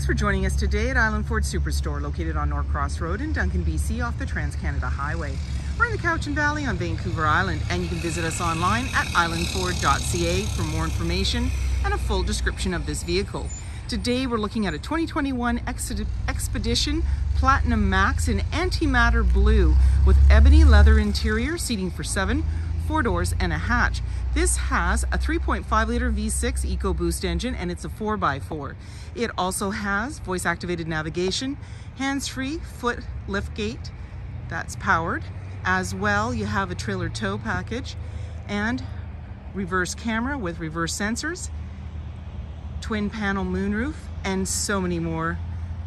Thanks for joining us today at Island Ford Superstore, located on Norcross Road in Duncan, BC, off the Trans-Canada Highway. We're in the Cowichan Valley on Vancouver Island, and you can visit us online at islandford.ca for more information and a full description of this vehicle. Today we're looking at a 2021 Expedition Platinum Max in antimatter blue with ebony leather interior, seating for seven, four doors and a hatch. This has a 3.5 liter V6 EcoBoost engine and it's a 4x4. It also has voice activated navigation, hands-free foot lift gate that's powered. As well, you have a trailer tow package and reverse camera with reverse sensors, twin panel moonroof, and so many more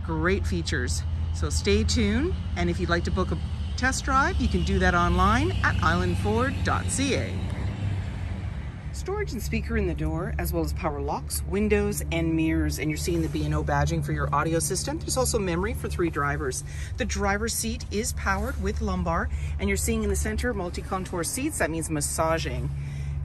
great features. So stay tuned, and if you'd like to book a test drive, you can do that online at islandford.ca. Storage and speaker in the door, as well as power locks, windows, and mirrors. And you're seeing the B&O badging for your audio system. There's also memory for three drivers. The driver's seat is powered with lumbar, and you're seeing in the center multi-contour seats. That means massaging.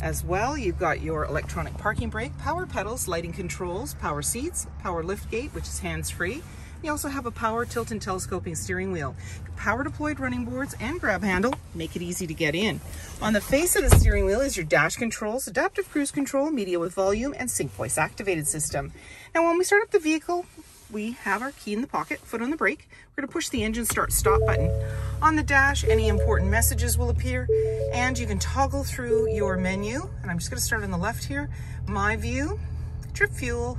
As well, you've got your electronic parking brake, power pedals, lighting controls, power seats, power lift gate, which is hands-free, you also have a power tilt and telescoping steering wheel, power deployed running boards and grab handle, make it easy to get in. On the face of the steering wheel is your dash controls, adaptive cruise control, media with volume, and sync voice activated system. Now when we start up the vehicle, we have our key in the pocket, foot on the brake. We're gonna push the engine start stop button. On the dash, any important messages will appear and you can toggle through your menu. And I'm just gonna start on the left here. My view, trip fuel,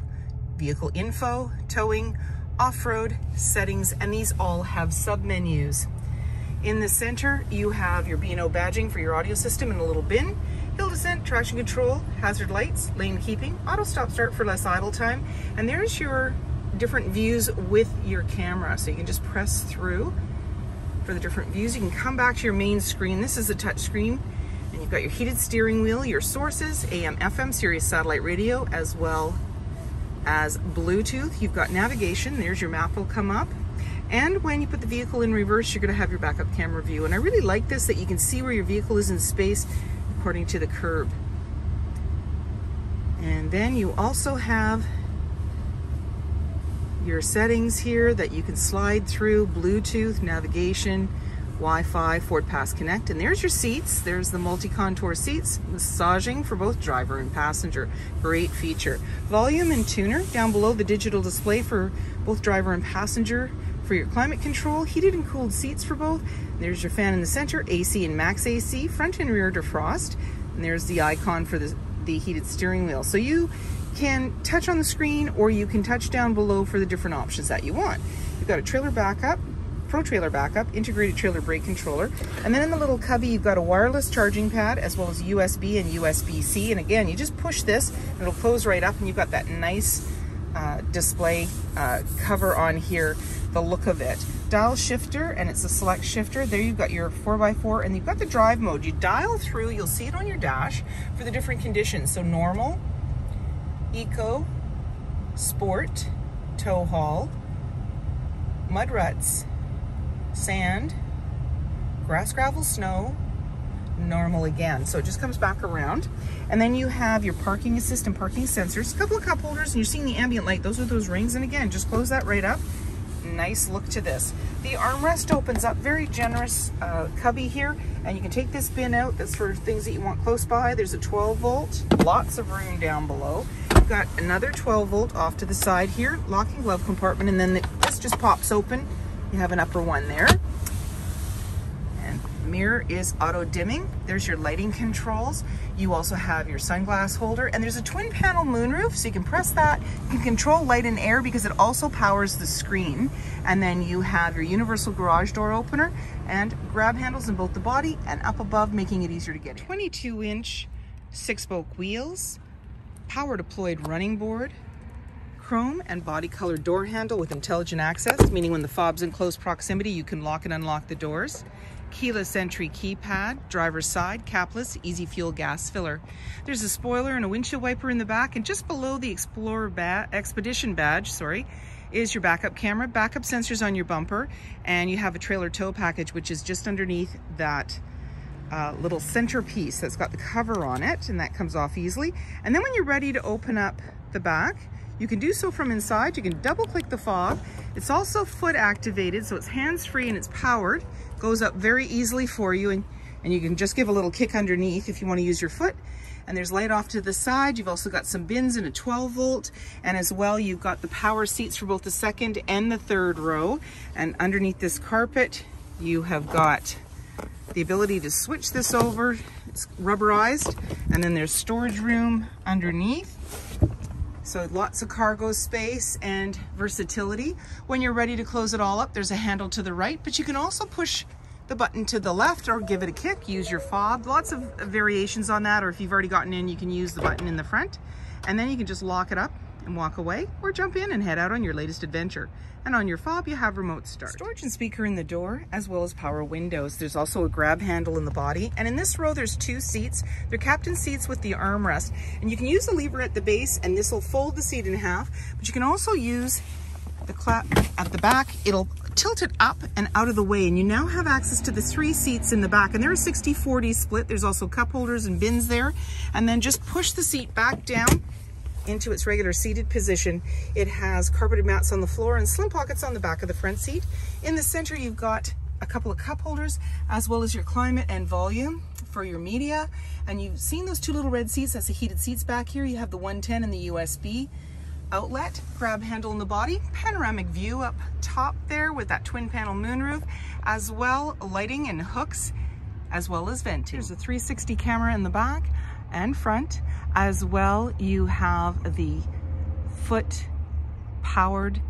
vehicle info, towing, off-road settings, and these all have sub-menus. In the center, you have your B&O badging for your audio system in a little bin, hill descent, traction control, hazard lights, lane keeping, auto stop start for less idle time, and there's your different views with your camera. So you can just press through for the different views. You can come back to your main screen. This is a touch screen, and you've got your heated steering wheel, your sources, AM, FM, Sirius satellite radio, as well as Bluetooth. You've got navigation. There's your map will come up. And when you put the vehicle in reverse, you're going to have your backup camera view. And I really like this that you can see where your vehicle is in space according to the curb. And then you also have your settings here that you can slide through, Bluetooth, navigation, Wi-Fi, Ford Pass Connect, and there's your seats. There's the multi-contour seats, massaging for both driver and passenger. Great feature. Volume and tuner down below the digital display for both driver and passenger for your climate control, heated and cooled seats for both. There's your fan in the center, AC and max AC, front and rear defrost, and there's the icon for the, the heated steering wheel. So you can touch on the screen or you can touch down below for the different options that you want. You've got a trailer backup, Pro Trailer backup, integrated trailer brake controller, and then in the little cubby you've got a wireless charging pad as well as USB and USB-C. And again, you just push this, and it'll close right up, and you've got that nice uh, display uh, cover on here, the look of it. Dial shifter, and it's a select shifter. There you've got your 4x4, and you've got the drive mode. You dial through, you'll see it on your dash for the different conditions. So normal, eco, sport, tow haul, mud ruts, sand, grass, gravel, snow, normal again. So it just comes back around. And then you have your parking assist and parking sensors, a couple of cup holders, and you're seeing the ambient light. Those are those rings. And again, just close that right up. Nice look to this. The armrest opens up, very generous uh, cubby here, and you can take this bin out. That's for things that you want close by. There's a 12 volt, lots of room down below. You've got another 12 volt off to the side here, locking glove compartment, and then the, this just pops open you have an upper one there. And mirror is auto dimming. There's your lighting controls. You also have your sunglass holder and there's a twin panel moonroof so you can press that. You can control light and air because it also powers the screen. And then you have your universal garage door opener and grab handles in both the body and up above making it easier to get in. 22 inch six spoke wheels, power deployed running board, chrome and body color door handle with intelligent access, meaning when the fob's in close proximity, you can lock and unlock the doors. Keyless entry keypad, driver's side, capless, easy fuel gas filler. There's a spoiler and a windshield wiper in the back, and just below the Explorer ba Expedition badge, sorry, is your backup camera, backup sensors on your bumper, and you have a trailer tow package, which is just underneath that uh, little centerpiece that's got the cover on it, and that comes off easily. And then when you're ready to open up the back, You can do so from inside. You can double click the fob. It's also foot activated, so it's hands-free and it's powered. Goes up very easily for you and, and you can just give a little kick underneath if you wanna use your foot. And there's light off to the side. You've also got some bins and a 12 volt. And as well, you've got the power seats for both the second and the third row. And underneath this carpet, you have got the ability to switch this over. It's rubberized. And then there's storage room underneath. So lots of cargo space and versatility. When you're ready to close it all up, there's a handle to the right, but you can also push the button to the left or give it a kick, use your fob. Lots of variations on that, or if you've already gotten in, you can use the button in the front. And then you can just lock it up and walk away or jump in and head out on your latest adventure. And on your fob, you have remote start. Storage and speaker in the door, as well as power windows. There's also a grab handle in the body. And in this row, there's two seats. They're captain seats with the armrest. And you can use the lever at the base, and this will fold the seat in half. But you can also use the clap at the back. It'll tilt it up and out of the way. And you now have access to the three seats in the back. And they're a 60-40 split. There's also cup holders and bins there. And then just push the seat back down into its regular seated position. It has carpeted mats on the floor and slim pockets on the back of the front seat. In the center, you've got a couple of cup holders as well as your climate and volume for your media. And you've seen those two little red seats. That's the heated seats back here. You have the 110 and the USB outlet, grab handle in the body, panoramic view up top there with that twin panel moonroof, as well lighting and hooks, as well as venting. There's a 360 camera in the back and front. As well, you have the foot powered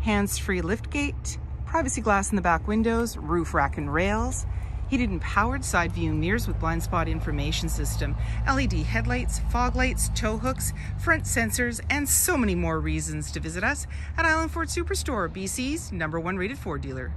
hands-free lift gate, privacy glass in the back windows, roof rack and rails, heated and powered side view mirrors with blind spot information system, LED headlights, fog lights, tow hooks, front sensors, and so many more reasons to visit us at Island Ford Superstore, BC's number one rated Ford dealer.